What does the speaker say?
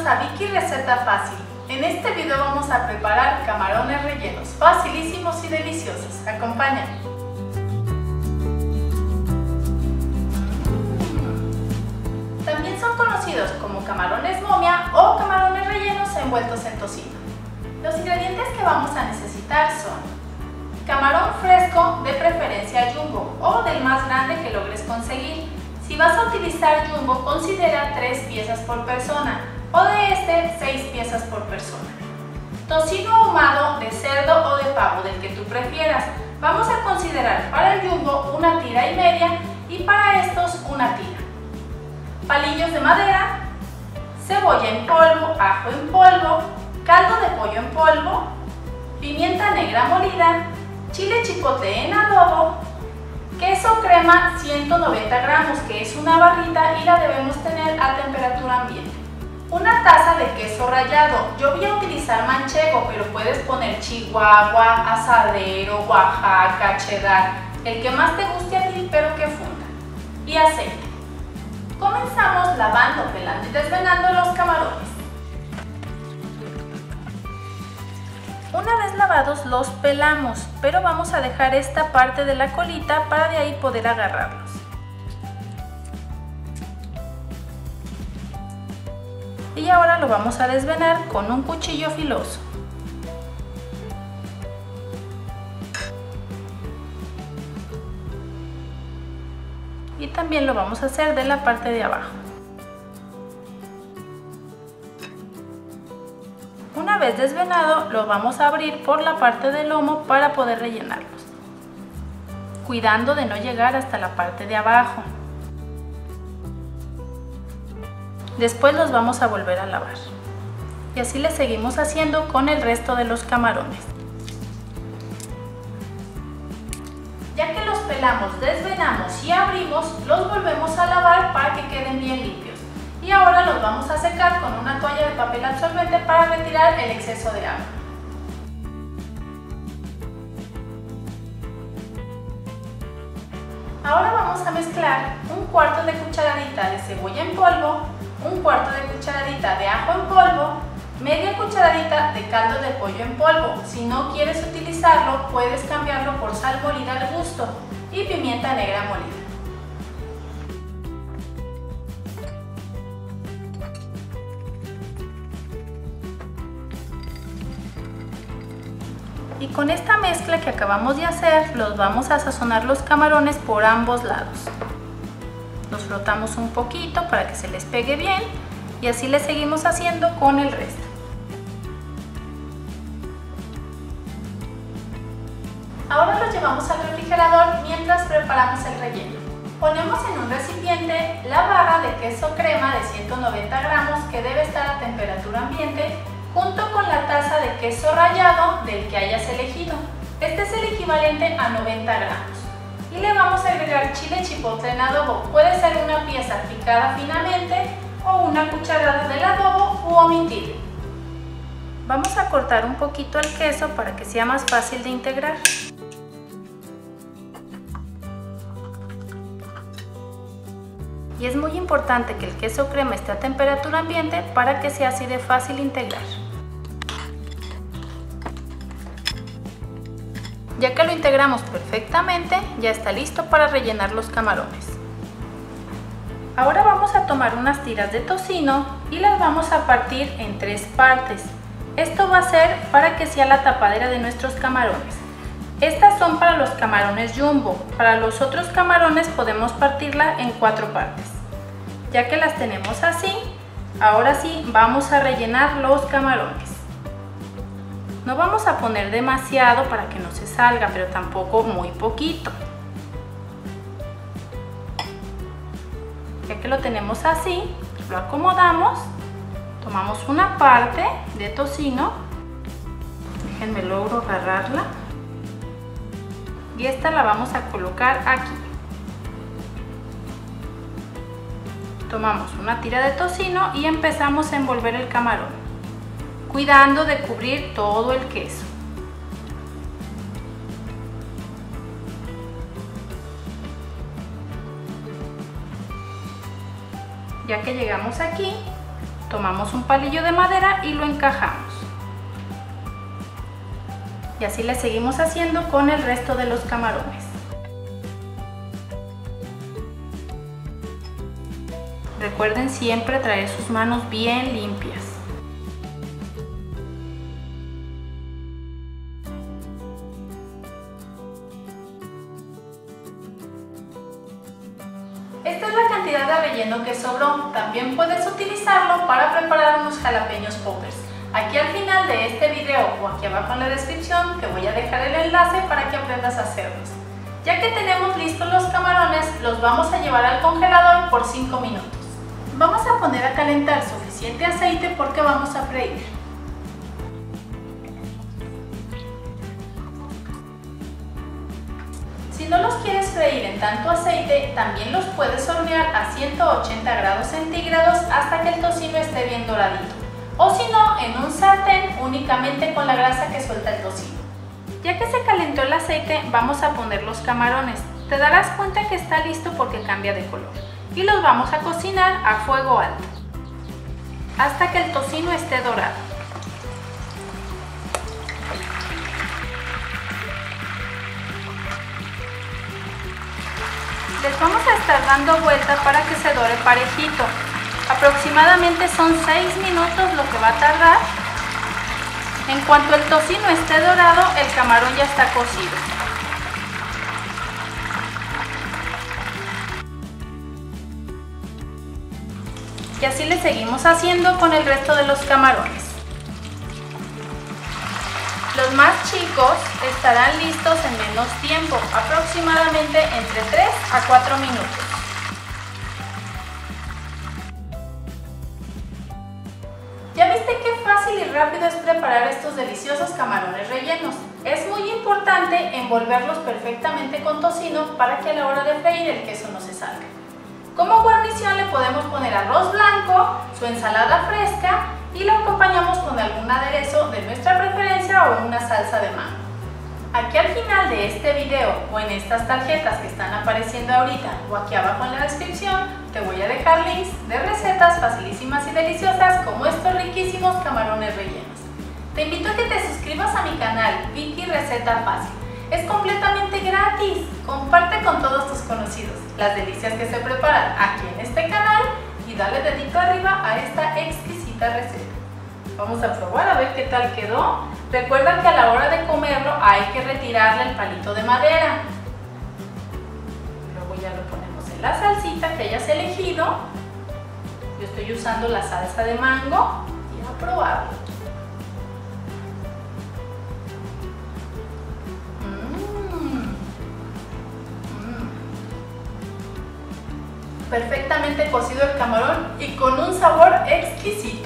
bienvenidos a Vicky Receta Fácil. En este video vamos a preparar camarones rellenos, facilísimos y deliciosos. Acompaña. También son conocidos como camarones momia o camarones rellenos envueltos en tocino. Los ingredientes que vamos a necesitar son camarón fresco, de preferencia jumbo o del más grande que logres conseguir. Si vas a utilizar jumbo, considera 3 piezas por persona o de este 6 piezas por persona. Tocino ahumado de cerdo o de pavo, del que tú prefieras. Vamos a considerar para el jumbo una tira y media y para estos una tira. Palillos de madera, cebolla en polvo, ajo en polvo, caldo de pollo en polvo, pimienta negra molida, chile chipote en adobo, queso crema 190 gramos, que es una barrita y la debemos tener a temperatura ambiente. Una taza de queso rallado. Yo voy a utilizar manchego, pero puedes poner chihuahua, asadero, oaxaca, cheddar, el que más te guste a ti, pero que funda. Y aceite. Comenzamos lavando, pelando y desvenando los camarones. Una vez lavados los pelamos, pero vamos a dejar esta parte de la colita para de ahí poder agarrarlos. Y ahora lo vamos a desvenar con un cuchillo filoso. Y también lo vamos a hacer de la parte de abajo. Una vez desvenado, lo vamos a abrir por la parte del lomo para poder rellenarlos, cuidando de no llegar hasta la parte de abajo. Después los vamos a volver a lavar. Y así le seguimos haciendo con el resto de los camarones. Ya que los pelamos, desvenamos y abrimos, los volvemos a lavar para que queden bien limpios y ahora los vamos a secar con una toalla de papel absorbente para retirar el exceso de agua. Ahora vamos a mezclar un cuarto de cucharadita de cebolla en polvo, un cuarto de cucharadita de ajo en polvo, media cucharadita de caldo de pollo en polvo. Si no quieres utilizarlo, puedes cambiarlo por sal molida al gusto y pimienta negra molida. y con esta mezcla que acabamos de hacer los vamos a sazonar los camarones por ambos lados. Frotamos un poquito para que se les pegue bien y así le seguimos haciendo con el resto. Ahora los llevamos al refrigerador mientras preparamos el relleno. Ponemos en un recipiente la barra de queso crema de 190 gramos que debe estar a temperatura ambiente junto con la taza de queso rallado del que hayas elegido. Este es el equivalente a 90 gramos. Y le vamos a agregar chile chipotle en adobo. Puede ser una pieza picada finamente o una cucharada del adobo u omitir. Vamos a cortar un poquito el queso para que sea más fácil de integrar. Y es muy importante que el queso crema esté a temperatura ambiente para que sea así de fácil integrar. Ya que lo integramos perfectamente, ya está listo para rellenar los camarones. Ahora vamos a tomar unas tiras de tocino y las vamos a partir en tres partes. Esto va a ser para que sea la tapadera de nuestros camarones. Estas son para los camarones jumbo, para los otros camarones podemos partirla en cuatro partes. Ya que las tenemos así, ahora sí vamos a rellenar los camarones. No vamos a poner demasiado para que no se salga, pero tampoco muy poquito. Ya que lo tenemos así, lo acomodamos, tomamos una parte de tocino, déjenme logro agarrarla, y esta la vamos a colocar aquí. Tomamos una tira de tocino y empezamos a envolver el camarón cuidando de cubrir todo el queso. Ya que llegamos aquí, Tomamos un palillo de madera y lo encajamos. Y así le seguimos haciendo con el resto de los camarones. Recuerden siempre traer sus manos bien limpias. Relleno que sobró. También puedes utilizarlo para preparar unos jalapeños poppers. Aquí al final de este video o aquí abajo en la descripción te voy a dejar el enlace para que aprendas a hacerlos. Ya que tenemos listos los camarones, los vamos a llevar al congelador por 5 minutos. Vamos a poner a calentar suficiente aceite porque vamos a freír. No los quieres freír en tanto aceite, también los puedes hornear a 180 grados centígrados hasta que el tocino esté bien doradito. O si no, en un sartén únicamente con la grasa que suelta el tocino. Ya que se calentó el aceite, vamos a poner los camarones. Te darás cuenta que está listo porque cambia de color. Y los vamos a cocinar a fuego alto, hasta que el tocino esté dorado. Les vamos a estar dando vuelta para que se dore parejito. Aproximadamente son 6 minutos lo que va a tardar. En cuanto el tocino esté dorado, el camarón ya está cocido. Y así le seguimos haciendo con el resto de los camarones. Los más chicos estarán listos en menos tiempo, aproximadamente entre 3 a 4 minutos. ¿Ya viste qué fácil y rápido es preparar estos deliciosos camarones rellenos? Es muy importante envolverlos perfectamente con tocino para que a la hora de freír el queso no se salga. Como guarnición le podemos poner arroz blanco, su ensalada fresca y lo acompañamos con algún aderezo de nuestra preferencia o una salsa de mango. Aquí al final de este video o en estas tarjetas que están apareciendo ahorita o aquí abajo en la descripción te voy a dejar links de recetas facilísimas y deliciosas como estos riquísimos camarones rellenos. Te invito a que te suscribas a mi canal Vicky Receta Fácil. Es completamente gratis. Comparte con todos tus conocidos las delicias que se preparan aquí en este canal y dale dedito arriba a esta exquisita receta. Vamos a probar a ver qué tal quedó. Recuerda que a la hora de comerlo hay que retirarle el palito de madera. Luego ya lo ponemos en la salsita que hayas elegido. Yo estoy usando la salsa de mango y a probarlo. perfectamente cocido el camarón y con un sabor exquisito.